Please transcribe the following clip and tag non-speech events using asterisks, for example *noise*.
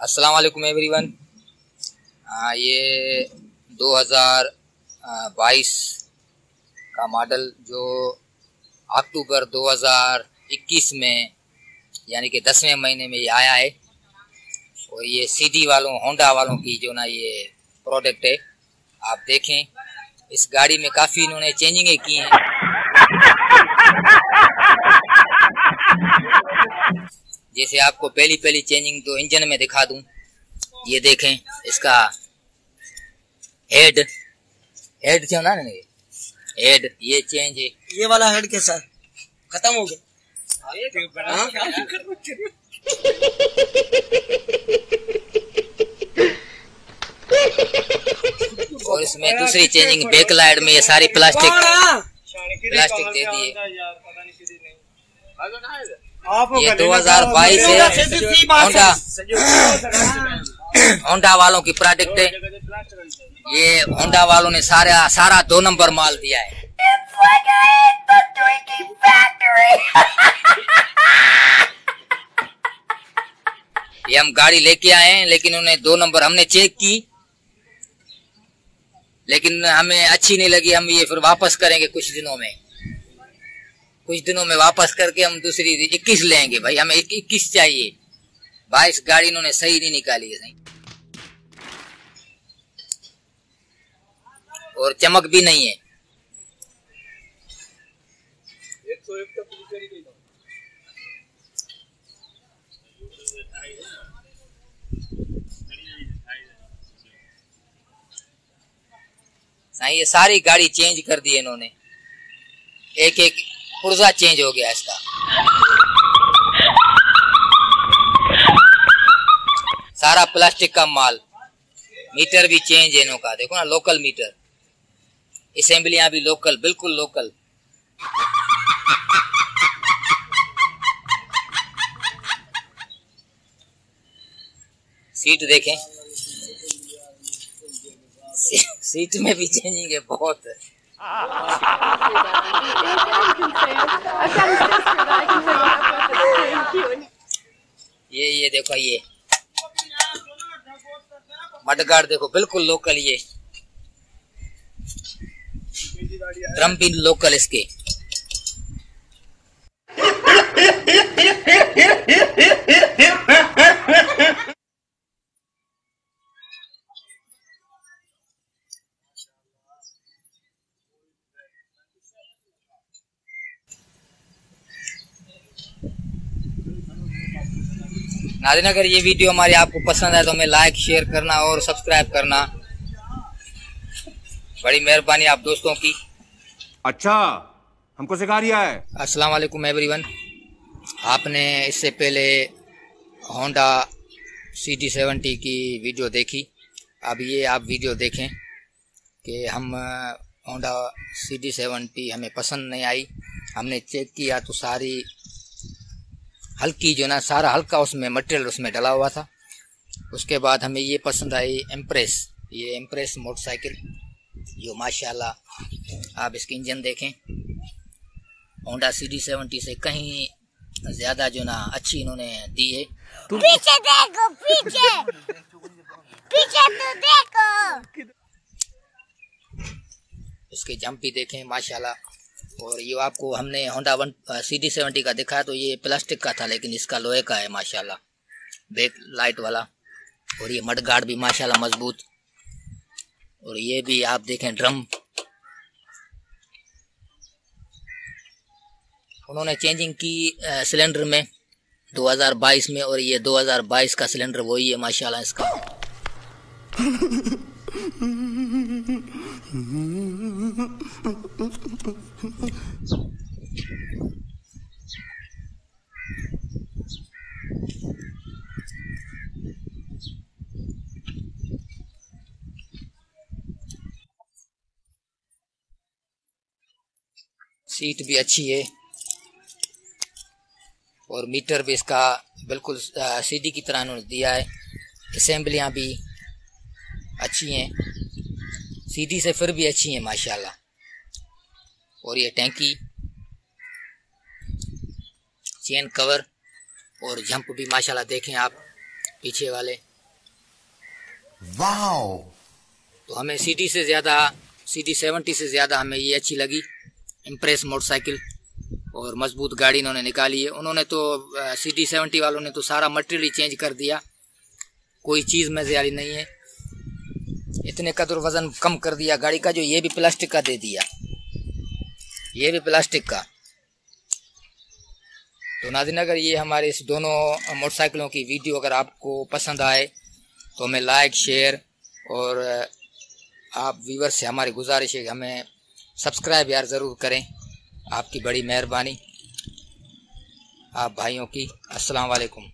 अस्सलाम वालेकुम एवरीवन ये 2022 का मॉडल जो अक्टूबर 2021 में, यानी कि दसवें महीने में ये आया है, और ये सीधी वालों होंडा वालों की जो ना ये प्रोडक्ट है, आप देखें, इस गाड़ी में काफ़ी इन्होंने चेंजिंग की हैं। *laughs* जैसे आपको पहली पहली चेंजिंग तो इंजन में दिखा दूँ। ये देखें इसका हेड हेड क्यों ना नहीं हेड ये चेंज है। ये वाला हेड कैसा? है खत्म हो गया। हाँ? और इसमें दूसरी चेंजिंग बैक लाइट में ये सारी प्लास्टिक प्लास्टिक दे दिए ये 2022 है। होंडा होंडा वालों की प्रोडक्ट है। ये होंडा वालों ने सारा सारा दो नंबर माल दिया है। ये हम गाड़ी लेके आए हैं लेकिन उन्हें दो नंबर हमने चेक की। लेकिन हमें अच्छी नहीं लगी हम ये फिर वापस करेंगे कुछ दिनों में। कुछ दिनों में वापस करके हम दूसरी इक्कीस लेंगे भाई, हमें इक्कीस चाहिए। बाईस गाड़ी इन्होंने सही नहीं निकाली है और चमक भी नहीं है। ये सारी गाड़ी चेंज कर दी इन्होंने। एक एक पुर्जा चेंज हो गया इसका। सारा प्लास्टिक का माल, मीटर भी चेंज है इनों का देखो ना लोकल मीटर। असेंबलियाँ भी लोकल बिल्कुल लोकल सीट देखें। सीट में भी चेंजिंग है बहुत। ये ये देखो ये। मडगार देखो बिल्कुल लोकल ये। ड्रम भी लोकल इसके। नादिन अगर ये वीडियो हमारी आपको पसंद है तो हमें लाइक शेयर करना और सब्सक्राइब करना। बड़ी मेहरबानी आप दोस्तों की। अच्छा हमको सिखा रिया है। अस्सलाम वालेकुम एवरीवन। आपने इससे पहले होंडा सी टी सेवेंटी की वीडियो देखी। अब ये आप वीडियो देखें कि हम होंडा सी टी सेवेंटी हमें पसंद नहीं आई। हमने चेक किया तो सारी हल्की जो ना सारा हल्का उसमें मटेरियल उसमें डला हुआ था। उसके बाद हमें ये पसंद आई एम्प्रेस ये एम्प्रेस मोटरसाइकिल जो माशाल्लाह आप इसके इंजन देखें। होंडा सी डी सेवेंटी से कहीं ज़्यादा जो ना अच्छी इन्होंने दी है। पीछे देखो पीछे। पीछे तो देखो। इसके जंप भी देखें माशाल्लाह। और ये आपको हमने Honda one C D seventy का दिखाया तो ये प्लास्टिक का था, लेकिन इसका लोहे का है, माशाल्लाह। बैक लाइट वाला। और ये मड गार्ड भी, माशाल्लाह, मज़बूत। और ये भी आप देखें ड्रम उन्होंने चेंजिंग की सिलेंडर में 2022 में, और ये 2022 का सिलेंडर वही है, माशाल्लाह, इसका। सीट भी अच्छी है। और मीटर भी इसका बिल्कुल सीधी की तरह उन्होंने दिया है। असेंबलियाँ भी अच्छी हैं। सीधी से फिर भी अच्छी हैं माशाल्लाह। और ये टैंकी चेन कवर और जंप भी माशाल्लाह देखें आप पीछे वाले। वाओ! तो हमें सी डी से ज़्यादा सी डी सेवेंटी से ज़्यादा हमें ये अच्छी लगी। इम्प्रेस मोटरसाइकिल और मज़बूत गाड़ी इन्होंने निकाली है। उन्होंने तो सी डी सेवेंटी वालों ने तो सारा मटेरियल ही चेंज कर दिया। कोई चीज़ में ज़्यादा नहीं है। इतने कदर वज़न कम कर दिया, गाड़ी का जो ये भी प्लास्टिक का दे दिया। ये भी प्लास्टिक का। तो नाजिन अगर ये हमारे इस दोनों मोटरसाइकिलों की वीडियो अगर आपको पसंद आए तो हमें लाइक शेयर और आप व्यूवर से हमारी गुजारिश है हमें सब्सक्राइब यार ज़रूर करें। आपकी बड़ी मेहरबानी। आप भाइयों की, अस्सलाम वालेकुम।